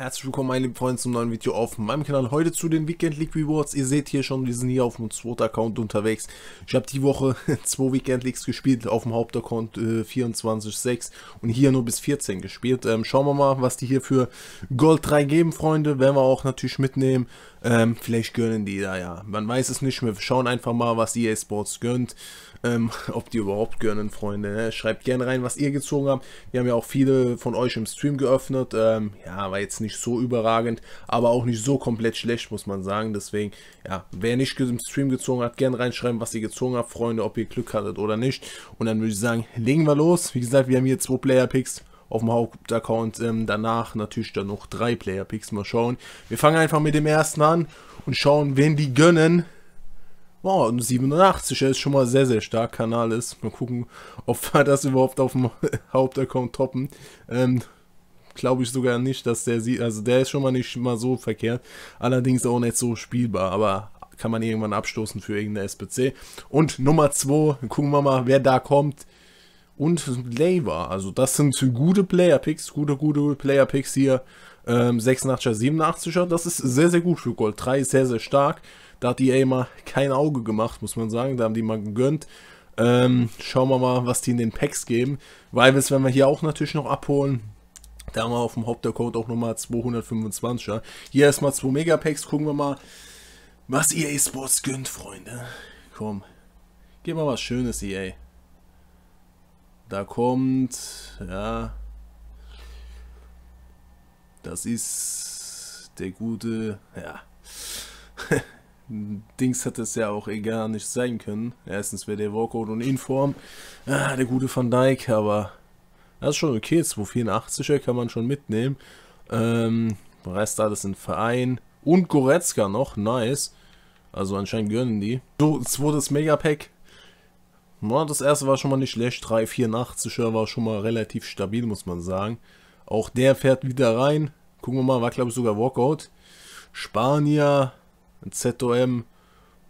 Herzlich willkommen meine lieben Freunde zum neuen Video auf meinem Kanal. Heute zu den Weekend League Rewards. Ihr seht hier schon, wir sind hier auf dem zweiten Account unterwegs. Ich habe die Woche zwei Weekend Leagues gespielt, auf dem Hauptaccount äh, 24,6 und hier nur bis 14 gespielt. Ähm, schauen wir mal, was die hier für Gold 3 geben, Freunde. Werden wir auch natürlich mitnehmen. Ähm, vielleicht gönnen die da, ja. Man weiß es nicht. Wir schauen einfach mal, was EA Sports gönnt. Ähm, ob die überhaupt gönnen, Freunde. Ne? Schreibt gerne rein, was ihr gezogen habt. Wir haben ja auch viele von euch im Stream geöffnet. Ähm, ja, war jetzt nicht so überragend, aber auch nicht so komplett schlecht, muss man sagen. Deswegen, ja, wer nicht im Stream gezogen hat, gerne reinschreiben, was ihr gezogen habt, Freunde, ob ihr Glück hattet oder nicht. Und dann würde ich sagen, legen wir los. Wie gesagt, wir haben hier zwei Player-Picks auf dem Hauptaccount. Ähm, danach natürlich dann noch drei Player-Picks. Mal schauen. Wir fangen einfach mit dem ersten an und schauen, wen die gönnen. Wow, 87 ist schon mal sehr, sehr stark. Kanal ist. Mal gucken, ob wir das überhaupt auf dem Hauptaccount toppen. Ähm, Glaube ich sogar nicht, dass der sieht. Also der ist schon mal nicht mal so verkehrt. Allerdings auch nicht so spielbar. Aber kann man irgendwann abstoßen für irgendeine SPC. Und Nummer 2, gucken wir mal, wer da kommt. Und Laver. Also das sind gute Player-Picks. Gute, gute Player-Picks hier. Ähm, 86er, 87er. Das ist sehr, sehr gut für Gold 3. Sehr, sehr stark. Da hat die EA mal kein Auge gemacht, muss man sagen. Da haben die mal gegönnt. Ähm, schauen wir mal, was die in den Packs geben. Rivals werden wir hier auch natürlich noch abholen. Da haben wir auf dem Hauptcode auch nochmal 225er. Hier erstmal 2 Megapacks. Gucken wir mal, was EA Sports gönnt, Freunde. Komm. Gib mal was Schönes, EA. Da kommt, ja. Das ist der gute, ja. Dings hätte es ja auch egal nicht sein können. Erstens wäre der Walkout und Inform. Ah, der gute Van Dijk, aber das ist schon okay. 284er kann man schon mitnehmen. Ähm, Rest alles in Verein. Und Goretzka noch, nice. Also anscheinend gönnen die. So, zweites Megapack. Ja, das erste war schon mal nicht schlecht. 384er war schon mal relativ stabil, muss man sagen. Auch der fährt wieder rein. Gucken wir mal, war glaube ich sogar Walkout. Spanier, ZOM.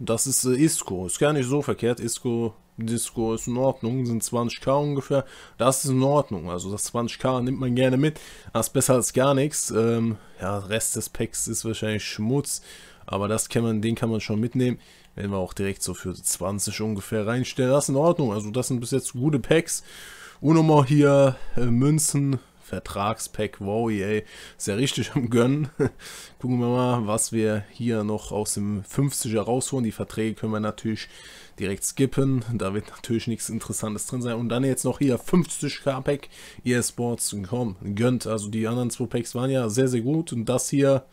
Das ist äh, Isco. Ist gar nicht so verkehrt. Isco, Disco ist in Ordnung. Sind 20k ungefähr. Das ist in Ordnung. Also das 20k nimmt man gerne mit. Das ist besser als gar nichts. Ähm, ja, Rest des Packs ist wahrscheinlich Schmutz. Aber das kann man, den kann man schon mitnehmen. Werden wir auch direkt so für 20 ungefähr reinstellen. Das ist in Ordnung. Also das sind bis jetzt gute Packs. Und nochmal hier äh, Münzen Vertragspack, wow, ist ja richtig am Gönnen. Gucken wir mal, was wir hier noch aus dem 50er rausholen. Die Verträge können wir natürlich direkt skippen. Da wird natürlich nichts Interessantes drin sein. Und dann jetzt noch hier 50k Pack, EA Sports, komm, gönnt. Also die anderen zwei Packs waren ja sehr, sehr gut. Und das hier,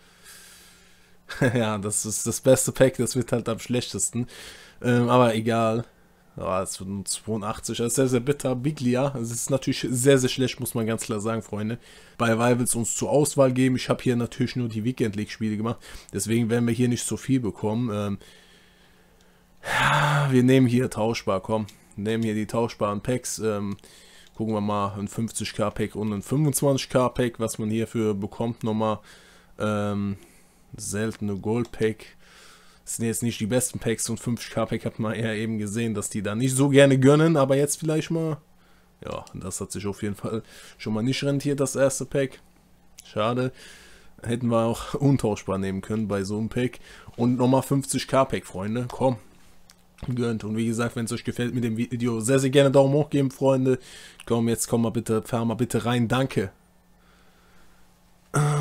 ja, das ist das beste Pack, das wird halt am schlechtesten. Ähm, aber egal. Ja, es wird 82. Das ist sehr, sehr bitter. Biglia. Es ist natürlich sehr, sehr schlecht, muss man ganz klar sagen, Freunde. Bei Rivals uns zur Auswahl geben. Ich habe hier natürlich nur die Weekend League Spiele gemacht. Deswegen werden wir hier nicht so viel bekommen. Ähm, wir nehmen hier tauschbar, komm. Nehmen hier die tauschbaren Packs. Ähm, gucken wir mal ein 50k Pack und ein 25k Pack, was man hierfür bekommt. Nochmal ähm, seltene Gold Pack das sind jetzt nicht die besten Packs und 5K-Pack hat man ja eben gesehen, dass die da nicht so gerne gönnen, aber jetzt vielleicht mal. Ja, das hat sich auf jeden Fall schon mal nicht rentiert, das erste Pack. Schade. Hätten wir auch untauschbar nehmen können bei so einem Pack. Und nochmal 50k-Pack, Freunde. Komm, gönnt. Und wie gesagt, wenn es euch gefällt mit dem Video, sehr, sehr gerne Daumen hoch geben, Freunde. Komm, jetzt komm mal bitte, fahr mal bitte rein. Danke.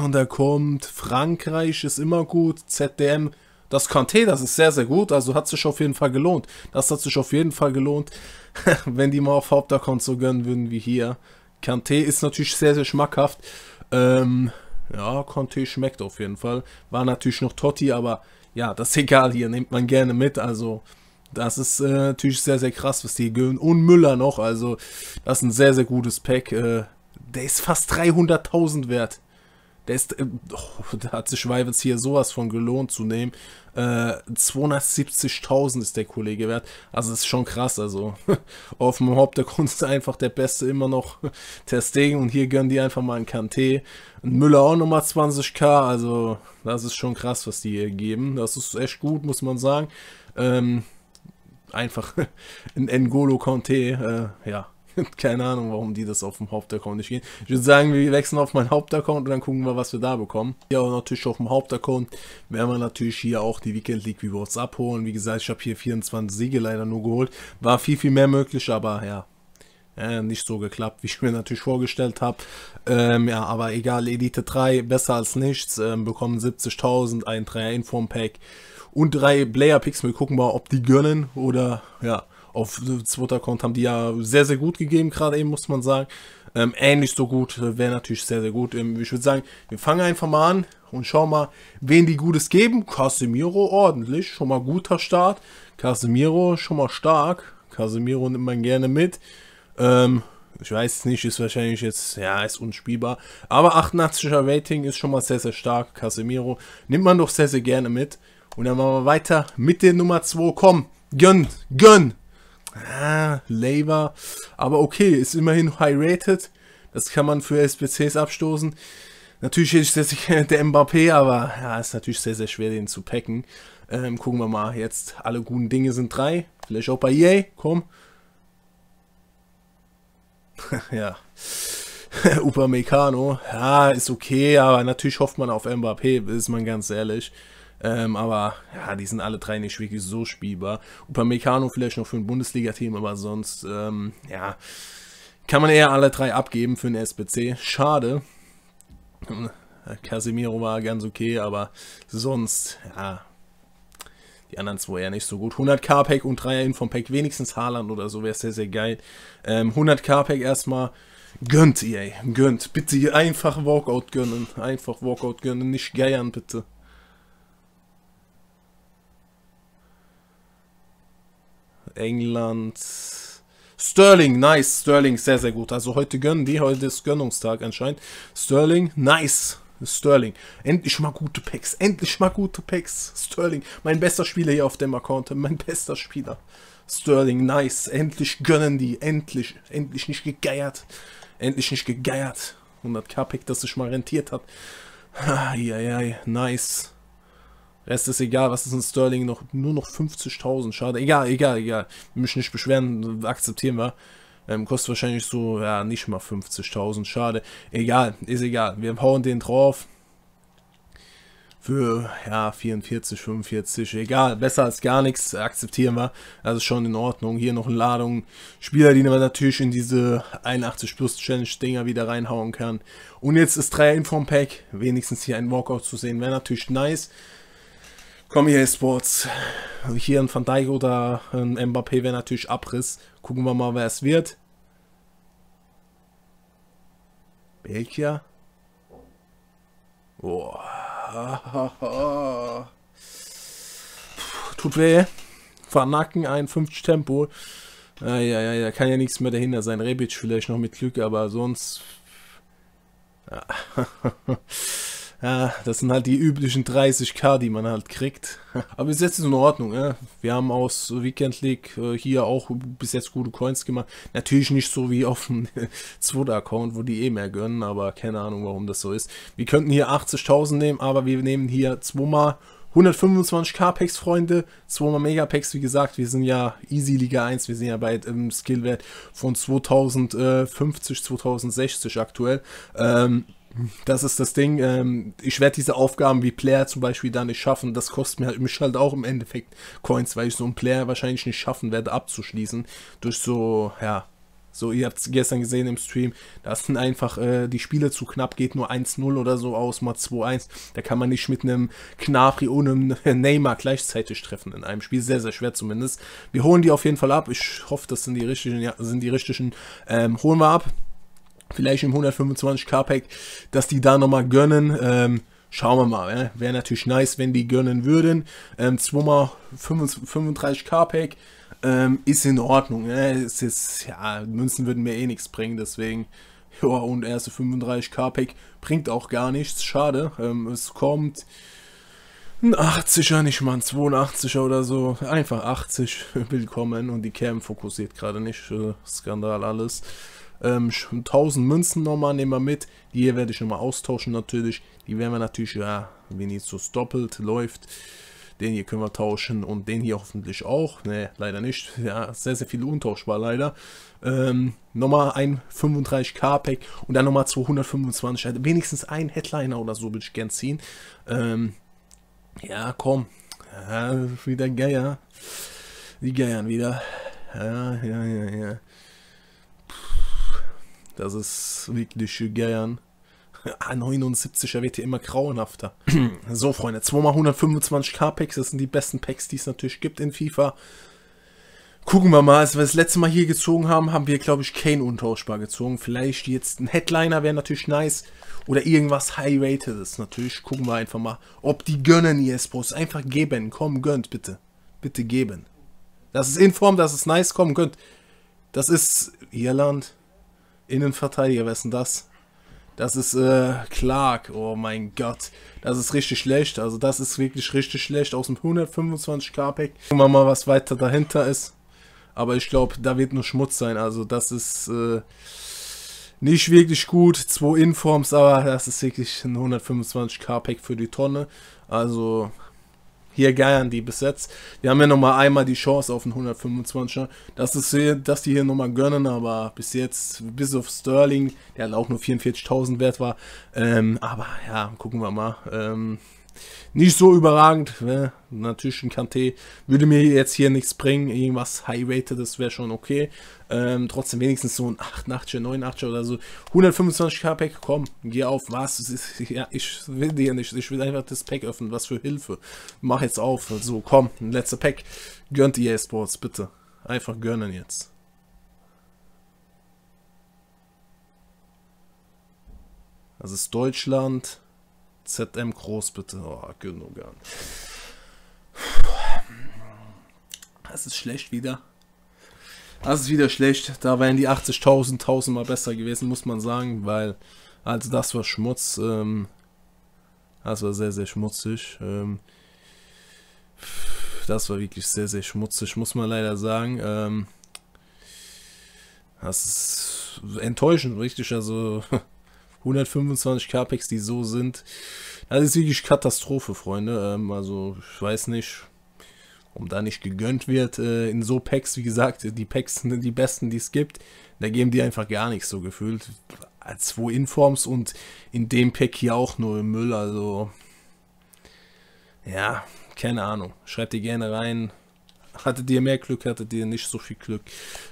Und da kommt Frankreich, ist immer gut. ZDM das Kanté, das ist sehr, sehr gut. Also hat sich auf jeden Fall gelohnt. Das hat sich auf jeden Fall gelohnt, wenn die mal auf Hauptaccount so gönnen würden wie hier. Kanté ist natürlich sehr, sehr schmackhaft. Ähm, ja, Conte schmeckt auf jeden Fall. War natürlich noch Totti, aber ja, das ist egal. Hier nimmt man gerne mit. Also, das ist äh, natürlich sehr, sehr krass, was die gönnen. Und Müller noch. Also, das ist ein sehr, sehr gutes Pack. Äh, der ist fast 300.000 wert. Der ist, äh, oh, da hat sich Schweivitz hier sowas von gelohnt zu nehmen. Äh, 270.000 ist der Kollege wert. Also das ist schon krass. Also auf dem Hauptgrund ist einfach der Beste immer noch Stegen und hier gönnen die einfach mal einen Kanté. Müller auch nochmal 20k. Also das ist schon krass, was die hier geben. Das ist echt gut, muss man sagen. Ähm, einfach ein N'Golo Kanté, äh, ja, Keine Ahnung, warum die das auf dem Hauptaccount nicht gehen. Ich würde sagen, wir wechseln auf meinen Hauptaccount und dann gucken wir, was wir da bekommen. Ja, und natürlich auf dem Hauptaccount werden wir natürlich hier auch die Weekend League Rewards abholen. Wie gesagt, ich habe hier 24 Siege leider nur geholt. War viel, viel mehr möglich, aber ja, äh, nicht so geklappt, wie ich mir natürlich vorgestellt habe. Ähm, ja, aber egal, Elite 3, besser als nichts. Ähm, bekommen 70.000, ein 3 Inform Pack und drei Player Picks. Wir gucken mal, ob die gönnen oder ja, auf zweiter Account haben die ja sehr, sehr gut gegeben, gerade eben, muss man sagen. Ähm, ähnlich so gut, äh, wäre natürlich sehr, sehr gut. Ähm, ich würde sagen, wir fangen einfach mal an und schauen mal, wen die Gutes geben. Casemiro ordentlich, schon mal guter Start. Casemiro schon mal stark. Casemiro nimmt man gerne mit. Ähm, ich weiß nicht, ist wahrscheinlich jetzt, ja, ist unspielbar. Aber 88er Rating ist schon mal sehr, sehr stark. Casemiro nimmt man doch sehr, sehr gerne mit. Und dann machen wir weiter mit der Nummer 2. Komm, gönn, gönn. Ah, Labor. Aber okay, ist immerhin high rated. Das kann man für SPCs abstoßen. Natürlich ist das der Mbappé, aber ja, ist natürlich sehr, sehr schwer, den zu packen. Ähm, gucken wir mal. Jetzt alle guten Dinge sind drei. Vielleicht auch bei EA. Komm. ja. Upamecano. Ja, ist okay, aber natürlich hofft man auf Mbappé, ist man ganz ehrlich. Ähm, aber ja, die sind alle drei nicht wirklich so spielbar. Upamecano vielleicht noch für ein Bundesliga-Team, aber sonst, ähm, ja, kann man eher alle drei abgeben für einen SBC. Schade. Casemiro war ganz okay, aber sonst, ja, die anderen zwei eher nicht so gut. 100k Pack und 3er vom Pack, wenigstens Haaland oder so, wäre sehr, sehr geil. Ähm, 100k Pack erstmal. Gönnt ihr, gönnt. Bitte einfach Walkout gönnen. Einfach Walkout gönnen, nicht geiern, bitte. England. Sterling, nice. Sterling, sehr, sehr gut. Also heute gönnen die, heute ist Gönnungstag anscheinend. Sterling, nice. Sterling. Endlich mal gute Packs. Endlich mal gute Packs. Sterling. Mein bester Spieler hier auf dem Account. Mein bester Spieler. Sterling, nice. Endlich gönnen die. Endlich. Endlich nicht gegeiert. Endlich nicht gegeiert. 100k Pack, das sich mal rentiert hat. Eieiei, nice. Rest ist egal, was ist in Sterling noch? Nur noch 50.000, schade. Egal, egal, egal. Wir müssen nicht beschweren, akzeptieren wir. Ähm, kostet wahrscheinlich so, ja, nicht mal 50.000, schade. Egal, ist egal. Wir hauen den drauf. Für, ja, 44, 45, egal. Besser als gar nichts, akzeptieren wir. Ist schon in Ordnung. Hier noch eine Ladung Spieler, die man natürlich in diese 81 Plus Challenge Dinger wieder reinhauen kann. Und jetzt ist 3 Inform Pack. Wenigstens hier ein Walkout zu sehen, wäre natürlich nice. Komm hier, Sports. Hier ein Van Dijk oder ein Mbappé wäre natürlich Abriss. Gucken wir mal, wer es wird. Belgier. Boah. Tut weh. Vernacken, 51 Tempo. Ja, ja, ja, da kann ja nichts mehr dahinter sein. Rebic vielleicht noch mit Glück, aber sonst. Ja. Ja, das sind halt die üblichen 30k, die man halt kriegt. Aber bis jetzt ist es in Ordnung. Ja. Wir haben aus Weekend League äh, hier auch bis jetzt gute Coins gemacht. Natürlich nicht so wie auf dem zweiten Account, wo die eh mehr gönnen, aber keine Ahnung, warum das so ist. Wir könnten hier 80.000 nehmen, aber wir nehmen hier zweimal 125k Packs, Freunde. Zweimal Megapacks, wie gesagt. Wir sind ja Easy Liga 1. Wir sind ja bei einem Skillwert von 2050, 2060 aktuell. Ähm, das ist das Ding. Ähm, ich werde diese Aufgaben wie Player zum Beispiel da nicht schaffen. Das kostet mir halt, mich halt auch im Endeffekt Coins, weil ich so einen Player wahrscheinlich nicht schaffen werde abzuschließen. Durch so, ja, so, ihr habt es gestern gesehen im Stream, da sind einfach äh, die Spiele zu knapp, geht nur 1-0 oder so aus, mal 2-1. Da kann man nicht mit einem Knapri ohne einem Neymar gleichzeitig treffen in einem Spiel. Sehr, sehr schwer zumindest. Wir holen die auf jeden Fall ab. Ich hoffe, das sind die richtigen, ja, sind die richtigen. Ähm, holen wir ab vielleicht im 125k Pack, dass die da nochmal gönnen. Ähm, schauen wir mal. Ja? Wäre natürlich nice, wenn die gönnen würden. Ähm, 2x35k Pack ähm, ist in Ordnung. Ja? Ist jetzt, ja, Münzen würden mir eh nichts bringen, deswegen. Ja, und erste 35k Pack bringt auch gar nichts. Schade. Ähm, es kommt ein 80er, nicht mal ein 82er oder so. Einfach 80. Willkommen. Und die Cam fokussiert gerade nicht. Äh, Skandal alles. Ähm, 1000 Münzen nochmal nehmen wir mit. Die hier werde ich nochmal austauschen natürlich. Die werden wir natürlich, ja, Vinicius doppelt läuft. Den hier können wir tauschen und den hier hoffentlich auch. Ne, leider nicht. Ja, sehr, sehr viele untauschbar leider. Ähm, nochmal ein 35k-Pack und dann nochmal 225. Also wenigstens ein Headliner oder so würde ich gern ziehen. Ähm, ja, komm. Ja, wieder Geier. Die Geiern wieder. Ja, ja, ja, ja. Das ist wirklich Geiern. 79er wird hier immer grauenhafter. so, Freunde, 2x125k Packs, das sind die besten Packs, die es natürlich gibt in FIFA. Gucken wir mal, als wir das letzte Mal hier gezogen haben, haben wir, glaube ich, Kane untauschbar gezogen. Vielleicht jetzt ein Headliner wäre natürlich nice. Oder irgendwas High-Ratedes natürlich. Gucken wir einfach mal, ob die gönnen ESPOs. Einfach geben. Komm, gönnt bitte. Bitte geben. Das ist in Form, das ist nice. Komm, gönnt. Das ist Irland. Innenverteidiger, wer ist denn das? Das ist äh, Clark. Oh mein Gott. Das ist richtig schlecht. Also das ist wirklich richtig schlecht. Aus dem 125k Pack. Gucken wir mal, was weiter dahinter ist. Aber ich glaube, da wird nur Schmutz sein. Also das ist äh, nicht wirklich gut. Zwei Informs, aber das ist wirklich ein 125k Pack für die Tonne. Also hier geiern die bis jetzt. Wir haben ja nochmal einmal die Chance auf einen 125er. Das ist dass die hier nochmal gönnen, aber bis jetzt, bis auf Sterling, der auch nur 44.000 wert war. Ähm, aber ja, gucken wir mal. Ähm, nicht so überragend. Ne? Natürlich ein Kanté würde mir jetzt hier nichts bringen. Irgendwas High-Rated, das wäre schon okay. Ähm, trotzdem wenigstens so ein 88er, 89er oder so. 125k Pack, komm, geh auf. Was? Ja, ich will dir nicht. Ich will einfach das Pack öffnen. Was für Hilfe. Mach jetzt auf. So, komm, ein letzter Pack. Gönnt EA Sports, bitte. Einfach gönnen jetzt. Das ist Deutschland. ZM groß bitte. Oh, genug. Das ist schlecht wieder. Das ist wieder schlecht. Da wären die 80.000 tausendmal besser gewesen, muss man sagen, weil also das war Schmutz. Ähm, das war sehr, sehr schmutzig. Ähm, das war wirklich sehr, sehr schmutzig, muss man leider sagen. Ähm, das ist enttäuschend, richtig. Also 125 Capex, die so sind. Das ist wirklich Katastrophe, Freunde. Ähm, also, ich weiß nicht, um da nicht gegönnt wird äh, in so Packs. Wie gesagt, die Packs sind die besten, die es gibt. Da geben die einfach gar nichts so gefühlt. Zwei Informs und in dem Pack hier auch nur Müll. Also, ja, keine Ahnung. Schreibt ihr gerne rein. Hattet ihr mehr Glück, hattet ihr nicht so viel Glück.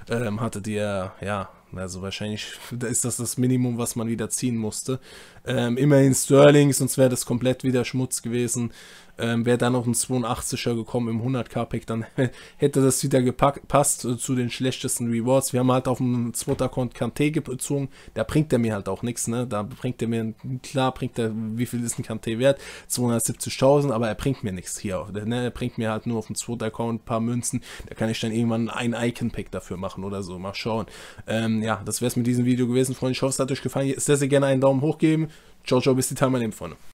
Ähm, hattet ihr, ja, also wahrscheinlich ist das das Minimum, was man wieder ziehen musste. Ähm, immerhin Sterling, sonst wäre das komplett wieder Schmutz gewesen. Ähm, wäre da noch ein 82er gekommen im 100k-Pack, dann hätte das wieder gepasst äh, zu den schlechtesten Rewards. Wir haben halt auf dem zweiten Account Kante gezogen, da bringt er mir halt auch nichts, ne? Da bringt er mir, klar bringt er, wie viel ist ein Kante wert? 270.000, aber er bringt mir nichts hier. Ne? Er bringt mir halt nur auf dem zweiten Account ein paar Münzen, da kann ich dann irgendwann ein Icon-Pack dafür machen oder so, mal schauen. Ähm, ja, das wäre es mit diesem Video gewesen, Freunde. Ich hoffe, es hat euch gefallen. Sehr, sehr gerne einen Daumen hoch geben. Ciao, bis die Tage, meine Freunde.